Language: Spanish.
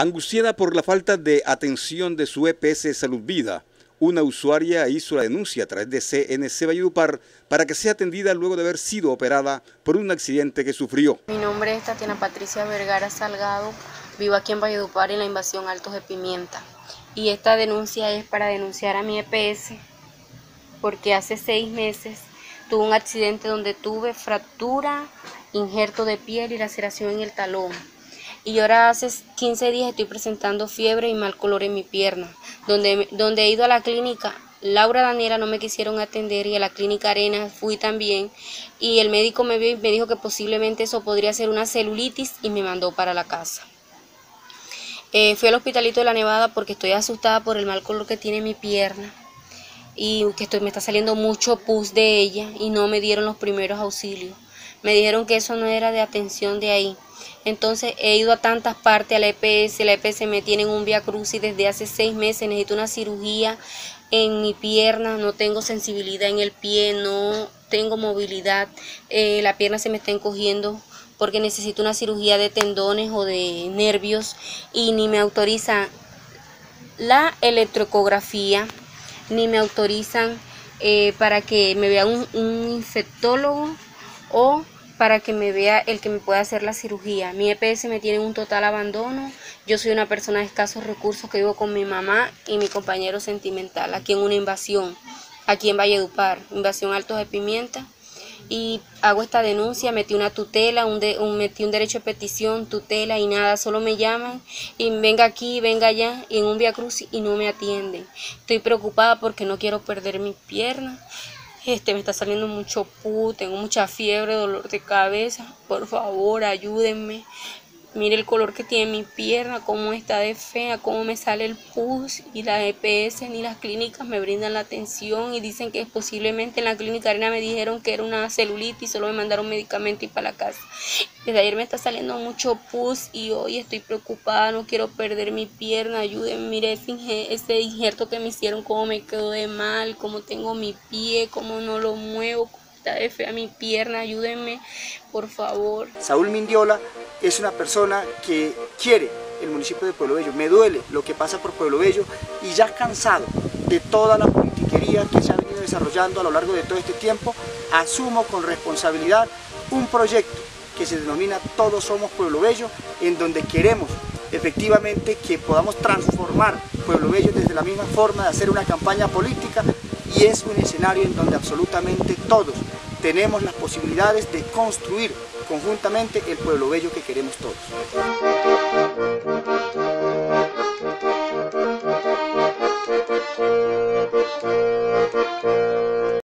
Angustiada por la falta de atención de su EPS Salud Vida, una usuaria hizo la denuncia a través de CNC Valledupar para que sea atendida luego de haber sido operada por un accidente que sufrió. Mi nombre es Tatiana Patricia Vergara Salgado, vivo aquí en Valledupar en la invasión Altos de Pimienta. Y esta denuncia es para denunciar a mi EPS porque hace seis meses tuve un accidente donde tuve fractura, injerto de piel y laceración en el talón y ahora hace 15 días estoy presentando fiebre y mal color en mi pierna, donde, donde he ido a la clínica. Laura Daniela no me quisieron atender y a la clínica Arena fui también y el médico me me dijo que posiblemente eso podría ser una celulitis y me mandó para la casa. Eh, fui al hospitalito de la Nevada porque estoy asustada por el mal color que tiene mi pierna y que estoy, me está saliendo mucho pus de ella y no me dieron los primeros auxilios. Me dijeron que eso no era de atención de ahí. Entonces he ido a tantas partes, a la EPS, la EPS me tiene en un via y desde hace seis meses, necesito una cirugía en mi pierna, no tengo sensibilidad en el pie, no tengo movilidad, eh, la pierna se me está encogiendo porque necesito una cirugía de tendones o de nervios y ni me autorizan la electroecografía, ni me autorizan eh, para que me vea un, un infectólogo o para que me vea el que me pueda hacer la cirugía. Mi EPS me tiene un total abandono. Yo soy una persona de escasos recursos que vivo con mi mamá y mi compañero sentimental aquí en una invasión, aquí en Valledupar, invasión Altos de Pimienta. Y hago esta denuncia, metí una tutela, un, metí un derecho de petición, tutela y nada, solo me llaman y venga aquí, venga allá y en un via cruz y no me atienden. Estoy preocupada porque no quiero perder mi pierna este, me está saliendo mucho pu, tengo mucha fiebre, dolor de cabeza, por favor ayúdenme. Mire el color que tiene mi pierna, cómo está de fea, cómo me sale el pus y la EPS ni las clínicas me brindan la atención y dicen que posiblemente en la clínica arena me dijeron que era una celulitis, solo me mandaron medicamento y para la casa. Desde ayer me está saliendo mucho pus y hoy estoy preocupada, no quiero perder mi pierna, ayúdenme, mire ese, injerto que me hicieron, cómo me quedó de mal, cómo tengo mi pie, cómo no lo muevo, está de fea mi pierna, ayúdenme, por favor. Saúl Mindiola es una persona que quiere el municipio de Pueblo Bello. Me duele lo que pasa por Pueblo Bello y ya cansado de toda la politiquería que se ha venido desarrollando a lo largo de todo este tiempo, asumo con responsabilidad un proyecto que se denomina Todos Somos Pueblo Bello, en donde queremos efectivamente que podamos transformar Pueblo Bello desde la misma forma de hacer una campaña política y es un escenario en donde absolutamente todos tenemos las posibilidades de construir conjuntamente el pueblo bello que queremos todos.